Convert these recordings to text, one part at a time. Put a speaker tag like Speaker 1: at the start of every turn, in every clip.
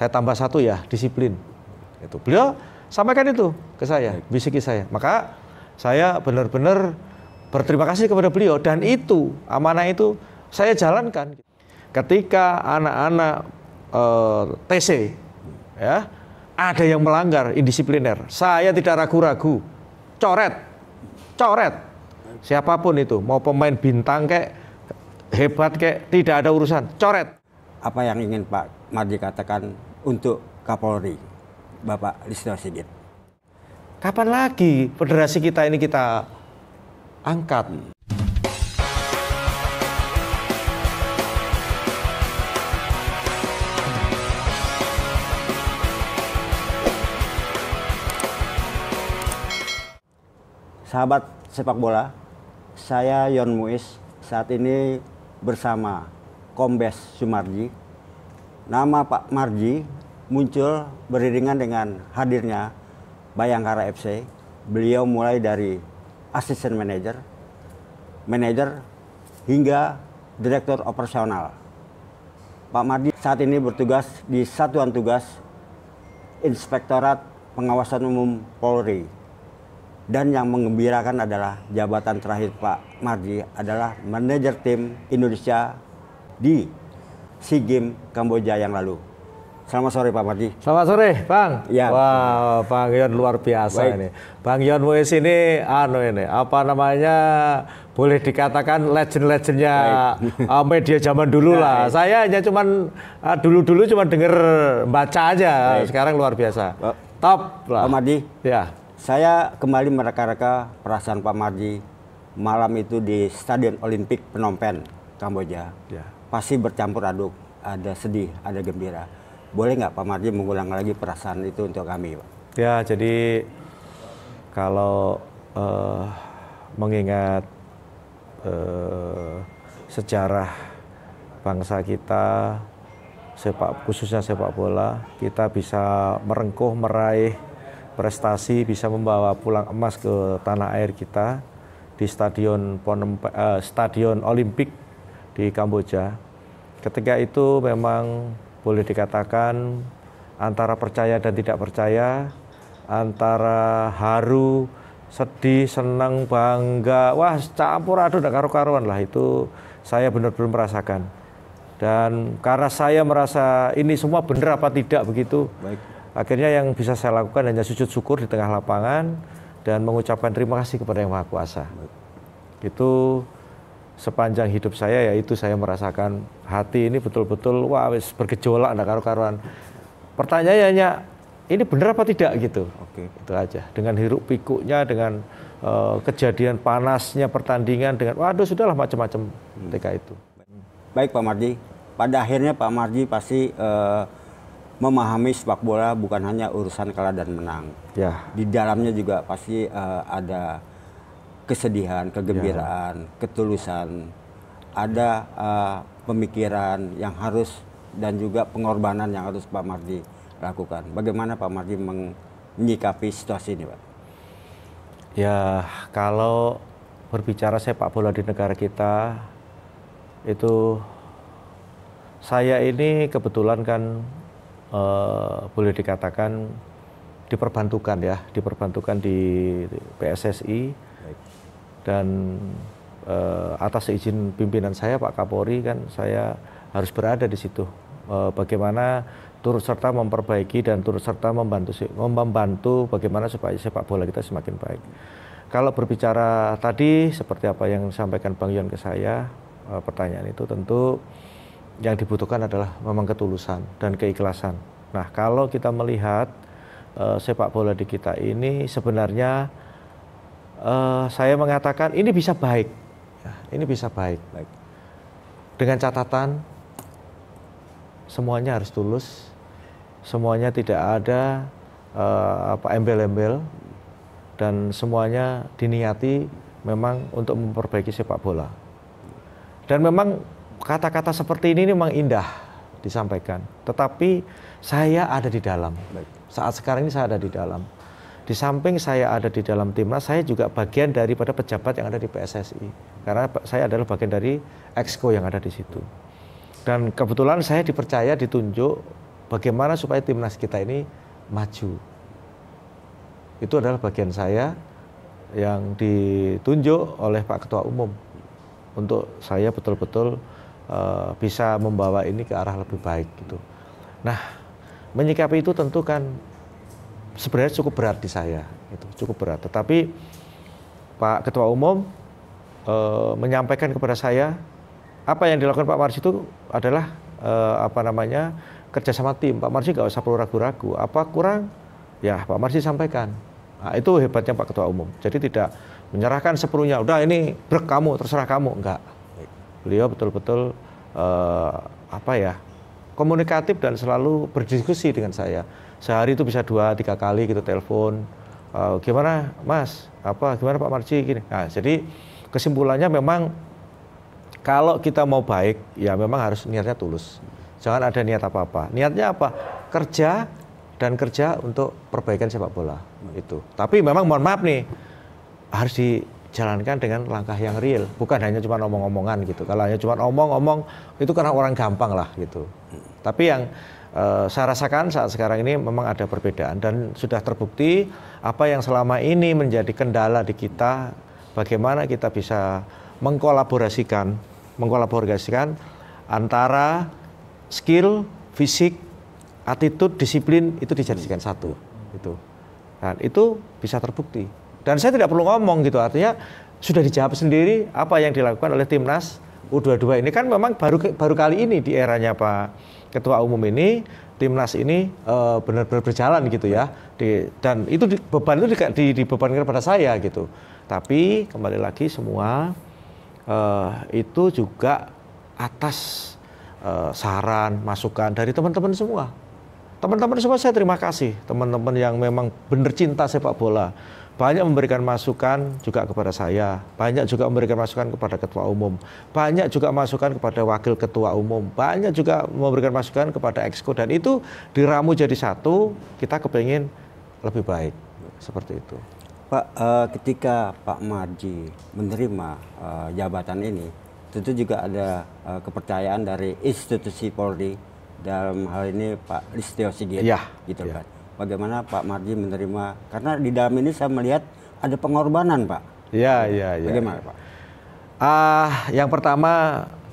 Speaker 1: Saya tambah satu ya, disiplin. Itu beliau sampaikan itu ke saya, bisiki saya. Maka saya benar-benar berterima kasih kepada beliau dan itu amanah itu saya jalankan. Ketika anak-anak eh, TC ya ada yang melanggar indisipliner, saya tidak ragu-ragu, coret, coret, siapa pun itu, mau pemain bintang kayak hebat kayak tidak ada urusan, coret.
Speaker 2: Apa yang ingin Pak Mardi katakan untuk Kapolri, Bapak Listio Sigit?
Speaker 1: Kapan lagi federasi kita ini kita angkat?
Speaker 2: Sahabat sepak bola, saya Yon Muiz saat ini bersama Kombes Sumarji. Nama Pak Marji muncul beriringan dengan hadirnya Bayangkara FC. Beliau mulai dari asisten manajer, manajer hingga direktur operasional. Pak Marji saat ini bertugas di Satuan Tugas Inspektorat Pengawasan Umum Polri dan yang mengembirakan adalah jabatan terakhir Pak Marji adalah manajer tim Indonesia di SEA Games Kamboja yang lalu. Selamat sore Pak Marji.
Speaker 1: Selamat sore, Bang.
Speaker 2: Ya.
Speaker 1: Wah, Bang Yon luar biasa
Speaker 2: Baik.
Speaker 1: ini. Bang Yon Muiz ini anu ini, apa namanya? Boleh dikatakan legend-legendnya uh, media zaman dulu lah. Saya hanya cuman uh, dulu-dulu cuman denger baca aja.
Speaker 2: Baik.
Speaker 1: Sekarang luar biasa.
Speaker 2: Pak-
Speaker 1: Top lah.
Speaker 2: Pak Marji,
Speaker 1: Ya.
Speaker 2: saya kembali mereka-reka perasaan Pak Marji malam itu di Stadion Olimpik Phnom Penh, Kamboja.
Speaker 1: Ya.
Speaker 2: Pasti bercampur aduk, ada sedih, ada gembira. Boleh nggak Pak Marji mengulang lagi perasaan itu untuk kami, Pak?
Speaker 1: Ya, jadi kalau eh, mengingat eh, sejarah bangsa kita, sepak khususnya sepak bola, kita bisa merengkuh, meraih prestasi, bisa membawa pulang emas ke tanah air kita di stadion Pe- eh, Stadion Olimpik di Kamboja. Ketika itu memang boleh dikatakan antara percaya dan tidak percaya, antara haru, sedih, senang, bangga, wah campur aduk tidak karu-karuan lah itu saya benar-benar merasakan. Dan karena saya merasa ini semua benar apa tidak begitu,
Speaker 2: Baik.
Speaker 1: akhirnya yang bisa saya lakukan hanya sujud syukur di tengah lapangan dan mengucapkan terima kasih kepada Yang Maha Kuasa. Itu sepanjang hidup saya ya itu saya merasakan hati ini betul-betul wah wis bergejolak ada karu-karuan. Pertanyaannya ini benar apa tidak gitu.
Speaker 2: Oke.
Speaker 1: Itu aja. Dengan hiruk pikuknya dengan eh, kejadian panasnya pertandingan dengan waduh sudahlah macam-macam ketika itu.
Speaker 2: Baik Pak Marji, pada akhirnya Pak Marji pasti eh, memahami sepak bola bukan hanya urusan kalah dan menang.
Speaker 1: Ya.
Speaker 2: Di dalamnya juga pasti eh, ada kesedihan, kegembiraan, ketulusan, ada eh, pemikiran yang harus dan juga pengorbanan yang harus Pak Marji lakukan. Bagaimana Pak Marji menyikapi situasi ini, Pak?
Speaker 1: Ya, kalau berbicara sepak bola di negara kita itu saya ini kebetulan kan eh, boleh dikatakan diperbantukan ya, diperbantukan di PSSI dan eh, atas izin pimpinan saya Pak Kapolri kan saya harus berada di situ. Eh, bagaimana turut serta memperbaiki dan turut serta membantu membantu bagaimana supaya sepak bola kita semakin baik. Kalau berbicara tadi seperti apa yang disampaikan Bang Yon ke saya, eh, pertanyaan itu tentu yang dibutuhkan adalah memang ketulusan dan keikhlasan. Nah, kalau kita melihat eh, sepak bola di kita ini sebenarnya eh, saya mengatakan ini bisa baik, Ya, ini bisa baik.
Speaker 2: Baik.
Speaker 1: Dengan catatan semuanya harus tulus, semuanya tidak ada apa embel-embel dan semuanya diniati memang untuk memperbaiki sepak bola. Dan memang kata-kata seperti ini memang indah disampaikan, tetapi saya ada di dalam. Saat sekarang ini saya ada di dalam. Di samping saya ada di dalam timnas, saya juga bagian daripada pejabat yang ada di PSSI. Karena saya adalah bagian dari exco yang ada di situ. Dan kebetulan saya dipercaya ditunjuk bagaimana supaya timnas kita ini maju. Itu adalah bagian saya yang ditunjuk oleh Pak Ketua Umum untuk saya betul-betul uh, bisa membawa ini ke arah lebih baik gitu. Nah, menyikapi itu tentu kan sebenarnya cukup berat di saya, itu cukup berat. Tetapi Pak Ketua Umum uh, menyampaikan kepada saya apa yang dilakukan Pak Marsi itu adalah uh, apa namanya kerjasama tim. Pak Marsi nggak usah perlu ragu-ragu. Apa kurang? Ya Pak Marsi sampaikan Nah, itu hebatnya Pak Ketua Umum. Jadi tidak menyerahkan sepenuhnya. Udah ini brek kamu, terserah kamu. Enggak. Beliau betul-betul uh, apa ya komunikatif dan selalu berdiskusi dengan saya. Sehari itu bisa dua tiga kali gitu telepon. Uh, gimana Mas? Apa gimana Pak Marci gini. Nah, jadi kesimpulannya memang kalau kita mau baik ya memang harus niatnya tulus. Jangan ada niat apa-apa. Niatnya apa? Kerja dan kerja untuk perbaikan sepak bola itu. Tapi memang mohon maaf nih harus dijalankan dengan langkah yang real, bukan hanya cuma omong-omongan gitu. Kalau hanya cuma omong-omong itu karena orang gampang lah gitu. Tapi yang uh, saya rasakan saat sekarang ini memang ada perbedaan dan sudah terbukti apa yang selama ini menjadi kendala di kita, bagaimana kita bisa mengkolaborasikan, mengkolaborasikan antara skill, fisik, attitude, disiplin itu dijadikan satu. Itu. Dan itu bisa terbukti. Dan saya tidak perlu ngomong gitu, artinya sudah dijawab sendiri apa yang dilakukan oleh timnas U22 ini kan memang baru baru kali ini di eranya Pak Ketua Umum ini timnas ini uh, benar-benar berjalan gitu ya. Di, dan itu di, beban itu di, di, dibebankan kepada saya gitu. Tapi kembali lagi semua uh, itu juga atas uh, saran, masukan dari teman-teman semua. Teman-teman semua saya terima kasih, teman-teman yang memang benar cinta sepak bola. Banyak memberikan masukan juga kepada saya, banyak juga memberikan masukan kepada ketua umum, banyak juga masukan kepada wakil ketua umum, banyak juga memberikan masukan kepada exco. Dan itu diramu jadi satu, kita kepengen lebih baik. Seperti itu.
Speaker 2: Pak, uh, ketika Pak Marji menerima uh, jabatan ini, tentu juga ada uh, kepercayaan dari institusi Polri. Dalam hal ini Pak Listio Sigit. Ya, gitu ya. kan. Bagaimana Pak Marji menerima karena di dalam ini saya melihat ada pengorbanan Pak.
Speaker 1: Iya iya iya.
Speaker 2: Bagaimana Pak?
Speaker 1: Ah uh, yang pertama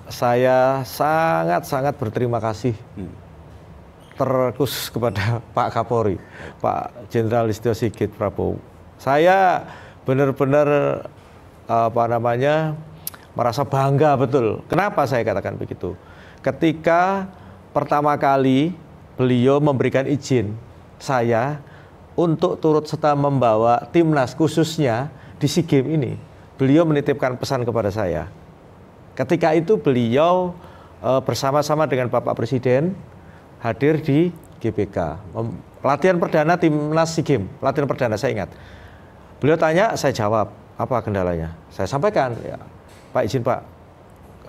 Speaker 1: saya sangat sangat berterima kasih hmm. terkhusus kepada Pak Kapolri, Pak Jenderal Listio Sigit Prabowo. Saya benar-benar apa namanya merasa bangga betul. Kenapa saya katakan begitu? Ketika pertama kali beliau memberikan izin saya untuk turut serta membawa timnas khususnya di SEA Games ini. Beliau menitipkan pesan kepada saya. Ketika itu beliau e, bersama-sama dengan Bapak Presiden hadir di GBK. Latihan perdana timnas SEA Games, latihan perdana saya ingat. Beliau tanya, saya jawab, apa kendalanya? Saya sampaikan, ya, Pak izin Pak,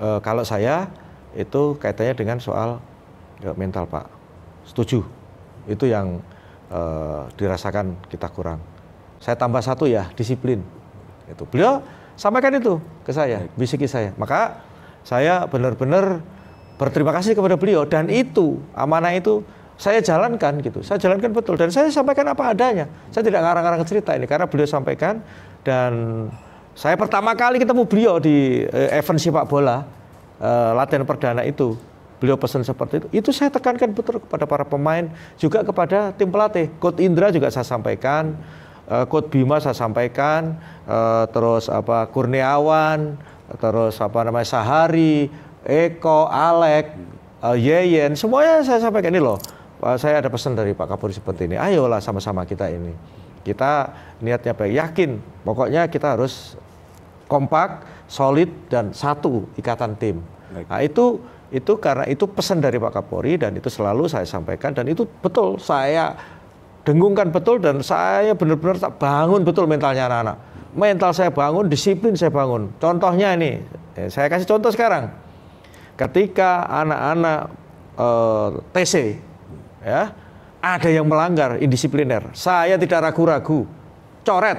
Speaker 1: e, kalau saya itu kaitannya dengan soal ya, mental Pak. Setuju. Itu yang uh, dirasakan kita kurang. Saya tambah satu ya, disiplin. Itu. Beliau sampaikan itu ke saya, bisiki saya. Maka saya benar-benar berterima kasih kepada beliau dan itu amanah itu saya jalankan gitu. Saya jalankan betul dan saya sampaikan apa adanya. Saya tidak ngarang-ngarang cerita ini karena beliau sampaikan dan saya pertama kali ketemu beliau di uh, event sepak bola uh, latihan perdana itu beliau pesan seperti itu. Itu saya tekankan betul kepada para pemain, juga kepada tim pelatih. Coach Indra juga saya sampaikan, uh, Coach Bima saya sampaikan, uh, terus apa Kurniawan, terus apa namanya Sahari, Eko, Alek, uh, Yeyen, semuanya saya sampaikan ini loh. Uh, saya ada pesan dari Pak Kapolri seperti ini. Ayolah sama-sama kita ini. Kita niatnya baik, yakin. Pokoknya kita harus kompak, solid dan satu ikatan tim. Nah, itu itu karena itu pesan dari Pak Kapolri dan itu selalu saya sampaikan dan itu betul saya dengungkan betul dan saya benar-benar tak bangun betul mentalnya anak-anak. Mental saya bangun, disiplin saya bangun. Contohnya ini, eh, saya kasih contoh sekarang. Ketika anak-anak eh, TC ya ada yang melanggar indisipliner, saya tidak ragu-ragu, coret,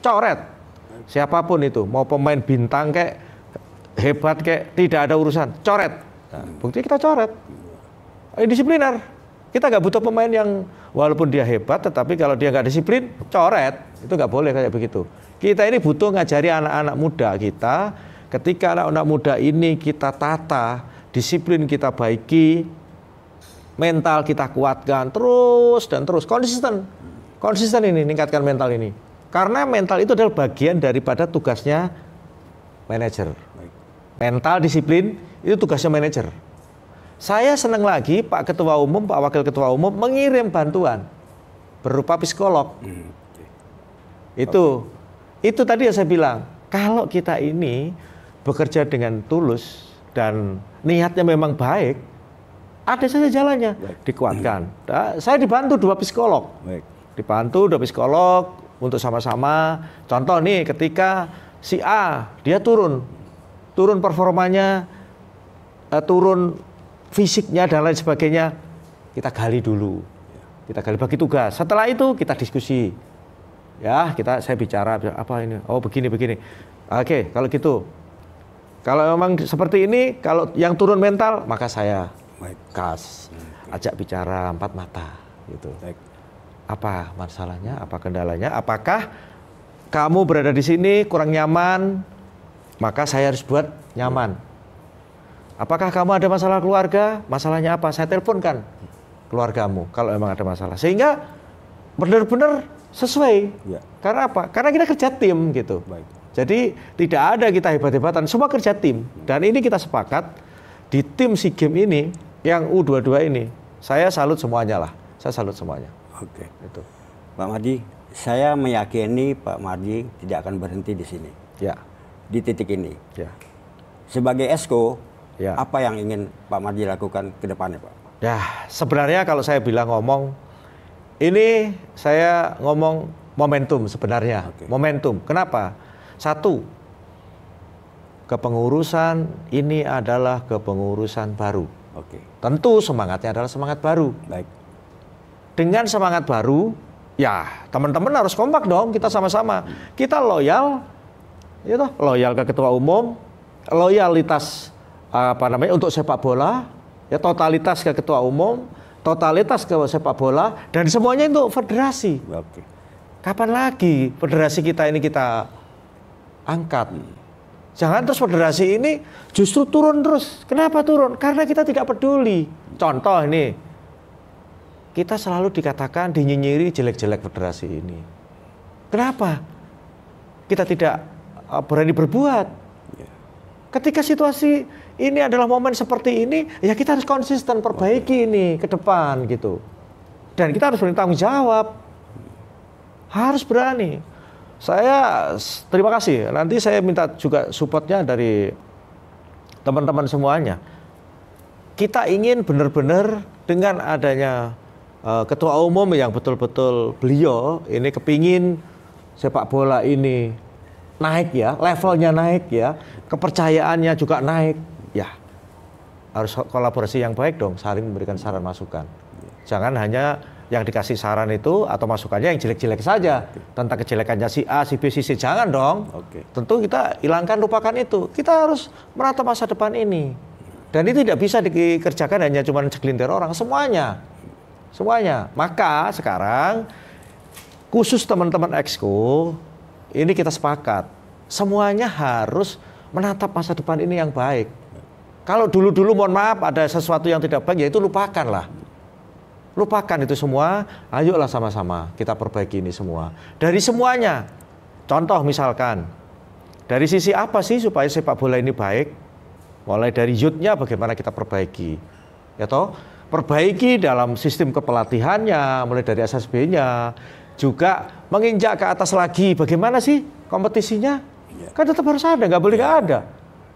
Speaker 1: coret. Siapa pun itu, mau pemain bintang kayak hebat kayak tidak ada urusan, coret. Nah, bukti kita coret. Indisipliner. Kita nggak butuh pemain yang walaupun dia hebat, tetapi kalau dia nggak disiplin, coret. Itu nggak boleh kayak begitu. Kita ini butuh ngajari anak-anak muda kita. Ketika anak-anak muda ini kita tata, disiplin kita baiki, mental kita kuatkan terus dan terus konsisten. Konsisten ini meningkatkan mental ini. Karena mental itu adalah bagian daripada tugasnya manajer. Mental disiplin itu tugasnya manajer. Saya senang lagi Pak Ketua Umum, Pak Wakil Ketua Umum mengirim bantuan berupa psikolog. Hmm, itu okay. itu tadi yang saya bilang, kalau kita ini bekerja dengan tulus dan niatnya memang baik, ada saja jalannya, baik. dikuatkan. Nah, saya dibantu dua psikolog. Baik. Dibantu dua psikolog untuk sama-sama. Contoh nih ketika si A dia turun turun performanya, uh, turun fisiknya dan lain sebagainya, kita gali dulu. Kita gali bagi tugas. Setelah itu kita diskusi. Ya, kita saya bicara apa ini? Oh, begini begini. Oke, kalau gitu. Kalau memang seperti ini, kalau yang turun mental, maka saya kas ajak bicara empat mata gitu. Apa masalahnya? Apa kendalanya? Apakah kamu berada di sini kurang nyaman? Maka saya harus buat nyaman. Apakah kamu ada masalah keluarga? Masalahnya apa? Saya teleponkan keluargamu kalau memang ada masalah. Sehingga benar-benar sesuai. Ya. Karena apa? Karena kita kerja tim gitu. Baik. Jadi tidak ada kita hebat-hebatan, semua kerja tim. Dan ini kita sepakat di tim SEA Games ini yang U22 ini, saya salut semuanya lah. Saya salut semuanya.
Speaker 2: Oke. Itu. Pak Mardi, saya meyakini Pak Mardi tidak akan berhenti di sini. Ya di titik ini. Ya. Sebagai esko, ya. apa yang ingin Pak Mardi lakukan ke depannya, Pak?
Speaker 1: Ya, sebenarnya kalau saya bilang ngomong, ini saya ngomong momentum sebenarnya. Okay. Momentum. Kenapa? Satu, kepengurusan ini adalah kepengurusan baru. Oke. Tentu semangatnya adalah semangat baru. Baik. Dengan semangat baru, ya teman-teman harus kompak dong. Kita sama-sama. Kita loyal ya toh, loyal ke ketua umum, loyalitas apa namanya untuk sepak bola, ya totalitas ke ketua umum, totalitas ke sepak bola dan semuanya untuk federasi. Oke. Kapan lagi federasi kita ini kita angkat? Jangan terus federasi ini justru turun terus. Kenapa turun? Karena kita tidak peduli. Contoh ini, kita selalu dikatakan dinyinyiri jelek-jelek federasi ini. Kenapa? Kita tidak Uh, berani berbuat. Ya. Ketika situasi ini adalah momen seperti ini, ya kita harus konsisten perbaiki ini ke depan gitu. Dan kita harus bertanggung jawab. Harus berani. Saya terima kasih. Nanti saya minta juga supportnya dari teman-teman semuanya. Kita ingin benar-benar dengan adanya uh, ketua umum yang betul-betul beliau ini kepingin sepak bola ini naik ya, levelnya naik ya, kepercayaannya juga naik ya. Harus kolaborasi yang baik dong, saling memberikan saran masukan. Jangan hanya yang dikasih saran itu atau masukannya yang jelek-jelek saja tentang kejelekannya si A, si B, si C. Jangan dong. Oke. Tentu kita hilangkan, lupakan itu. Kita harus menata masa depan ini. Dan itu tidak bisa dikerjakan hanya cuma segelintir orang, semuanya. Semuanya. Maka sekarang khusus teman-teman exco ini kita sepakat. Semuanya harus menatap masa depan ini yang baik. Kalau dulu-dulu mohon maaf ada sesuatu yang tidak baik, ya itu lupakanlah. Lupakan itu semua, ayolah sama-sama kita perbaiki ini semua. Dari semuanya. Contoh misalkan, dari sisi apa sih supaya sepak bola ini baik? Mulai dari youth-nya bagaimana kita perbaiki. Ya toh? Perbaiki dalam sistem kepelatihannya, mulai dari SSB-nya, juga menginjak ke atas lagi. Bagaimana sih kompetisinya? Ya. Kan tetap harus ada, nggak boleh nggak ya. ada.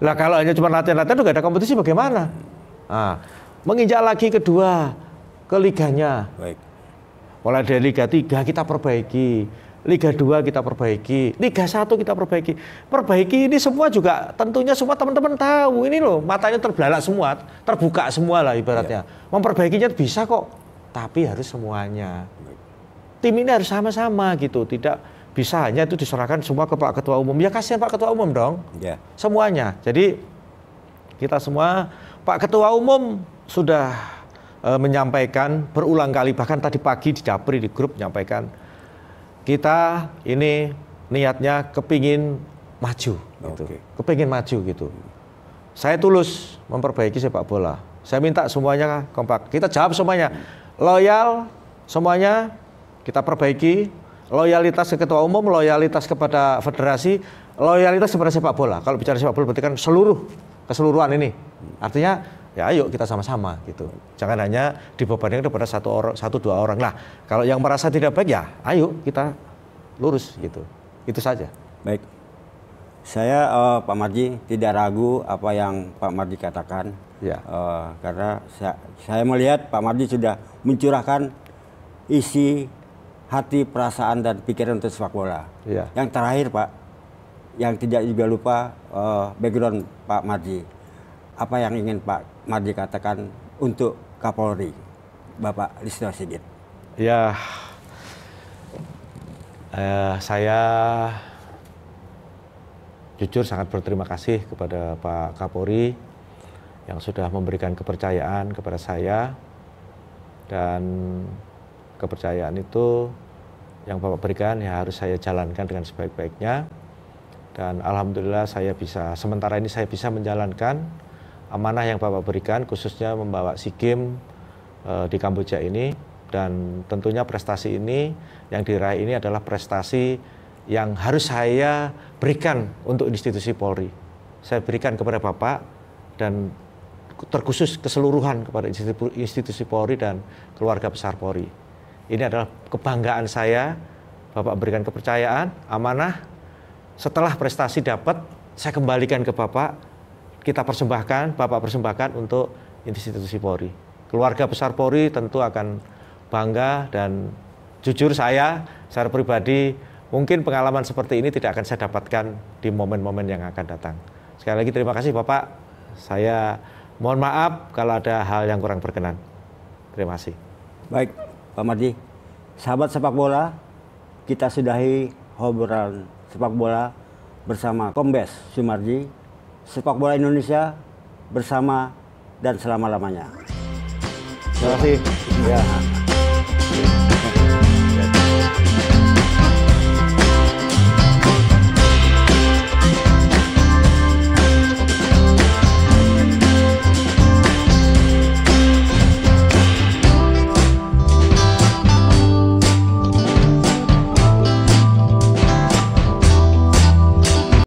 Speaker 1: Lah kalau hanya cuma latihan-latihan nggak ada kompetisi bagaimana? Nah, menginjak lagi kedua ke liganya. Baik. Mulai dari Liga 3 kita perbaiki, Liga 2 kita perbaiki, Liga 1 kita perbaiki. Perbaiki ini semua juga tentunya semua teman-teman tahu ini loh, matanya terbelalak semua, terbuka semua lah ibaratnya. Ya. Memperbaikinya bisa kok, tapi harus semuanya tim ini harus sama-sama gitu, tidak bisa hanya itu diserahkan semua ke Pak Ketua Umum. Ya kasihan Pak Ketua Umum dong, yeah. semuanya. Jadi kita semua Pak Ketua Umum sudah uh, menyampaikan berulang kali bahkan tadi pagi di Japri di grup menyampaikan kita ini niatnya kepingin maju gitu. Okay. Kepingin maju gitu. Saya tulus memperbaiki sepak bola. Saya minta semuanya kompak. Kita jawab semuanya. Loyal semuanya kita perbaiki. Loyalitas ke ketua umum, loyalitas kepada federasi, loyalitas kepada sepak bola. Kalau bicara sepak bola berarti kan seluruh keseluruhan ini. Artinya ya ayo kita sama-sama gitu. Jangan hanya dibebankan kepada satu orang, satu dua orang. Nah, kalau yang merasa tidak baik ya ayo kita lurus gitu. Itu saja.
Speaker 2: Baik. Saya uh, Pak Marji tidak ragu apa yang Pak Marji katakan. Ya. Uh, karena saya, saya melihat Pak Marji sudah mencurahkan isi hati, perasaan dan pikiran untuk sepak bola. Ya. Yang terakhir Pak, yang tidak juga lupa uh, background Pak Marji. Apa yang ingin Pak Marji katakan untuk Kapolri, Bapak Listio Sigit?
Speaker 1: Ya, uh, saya jujur sangat berterima kasih kepada Pak Kapolri yang sudah memberikan kepercayaan kepada saya dan kepercayaan itu yang Bapak berikan ya harus saya jalankan dengan sebaik-baiknya dan Alhamdulillah saya bisa sementara ini saya bisa menjalankan amanah yang Bapak berikan khususnya membawa SEA e, di Kamboja ini dan tentunya prestasi ini yang diraih ini adalah prestasi yang harus saya berikan untuk institusi Polri. Saya berikan kepada Bapak dan terkhusus keseluruhan kepada institusi Polri dan keluarga besar Polri. Ini adalah kebanggaan saya, Bapak berikan kepercayaan, amanah. Setelah prestasi dapat, saya kembalikan ke Bapak, kita persembahkan, Bapak persembahkan untuk institusi Polri. Keluarga besar Polri tentu akan bangga dan jujur saya secara pribadi Mungkin pengalaman seperti ini tidak akan saya dapatkan di momen-momen yang akan datang. Sekali lagi terima kasih Bapak. Saya mohon maaf kalau ada hal yang kurang berkenan. Terima kasih.
Speaker 2: Baik, Pak Mardi. Sahabat sepak bola, kita sudahi obrolan sepak bola bersama Kombes Sumarji, sepak bola Indonesia bersama dan selama-lamanya.
Speaker 1: Terima kasih. Ya.